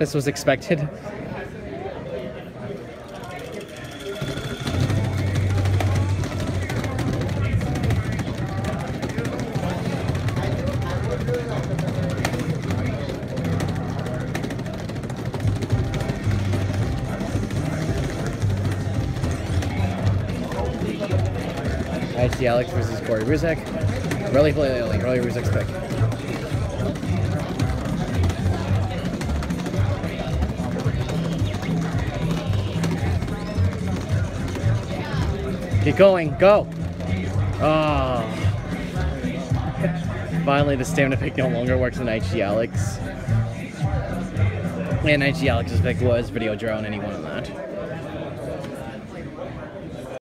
This was expected. ITGAlex versus Cory Ruzek. Really, really, really, really Ruzek's pick. Keep going, go! Oh. Finally, the stamina pick no longer works in ITGAlex. And ITGAlex's pick was Videodrone, and he won on that.